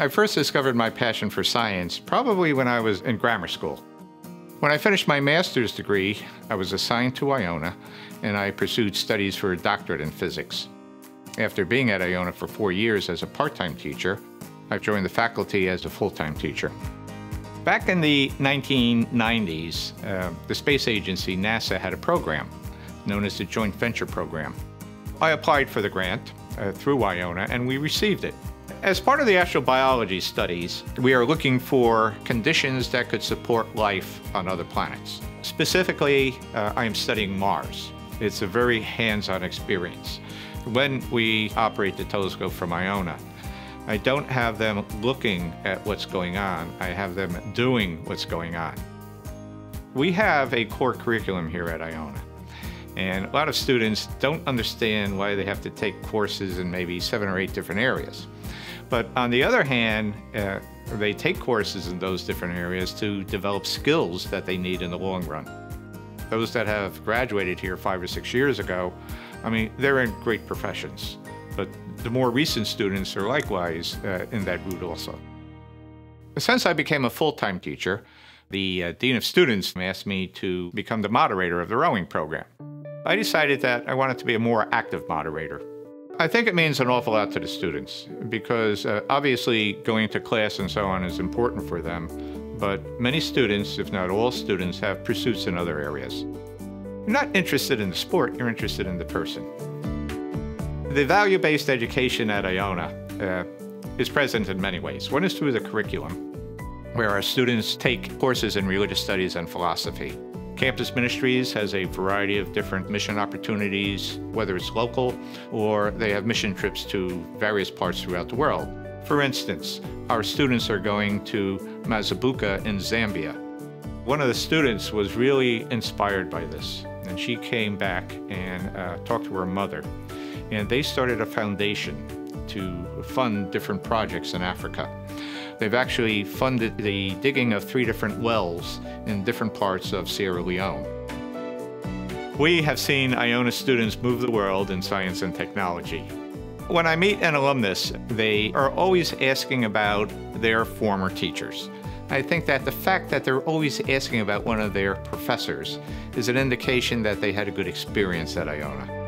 I first discovered my passion for science probably when I was in grammar school. When I finished my master's degree, I was assigned to Iona and I pursued studies for a doctorate in physics. After being at Iona for four years as a part-time teacher, I've joined the faculty as a full-time teacher. Back in the 1990s, uh, the space agency NASA had a program known as the Joint Venture Program. I applied for the grant uh, through Iona and we received it. As part of the astrobiology studies, we are looking for conditions that could support life on other planets. Specifically, uh, I am studying Mars. It's a very hands-on experience. When we operate the telescope from Iona, I don't have them looking at what's going on, I have them doing what's going on. We have a core curriculum here at Iona. And a lot of students don't understand why they have to take courses in maybe seven or eight different areas. But on the other hand, uh, they take courses in those different areas to develop skills that they need in the long run. Those that have graduated here five or six years ago, I mean, they're in great professions. But the more recent students are likewise uh, in that route also. Since I became a full-time teacher, the uh, Dean of Students asked me to become the moderator of the rowing program. I decided that I wanted to be a more active moderator. I think it means an awful lot to the students because uh, obviously going to class and so on is important for them, but many students, if not all students, have pursuits in other areas. You're not interested in the sport, you're interested in the person. The value-based education at Iona uh, is present in many ways. One is through the curriculum, where our students take courses in religious studies and philosophy. Campus Ministries has a variety of different mission opportunities, whether it's local or they have mission trips to various parts throughout the world. For instance, our students are going to Mazabuka in Zambia. One of the students was really inspired by this, and she came back and uh, talked to her mother. And they started a foundation to fund different projects in Africa. They've actually funded the digging of three different wells in different parts of Sierra Leone. We have seen Iona students move the world in science and technology. When I meet an alumnus, they are always asking about their former teachers. I think that the fact that they're always asking about one of their professors is an indication that they had a good experience at Iona.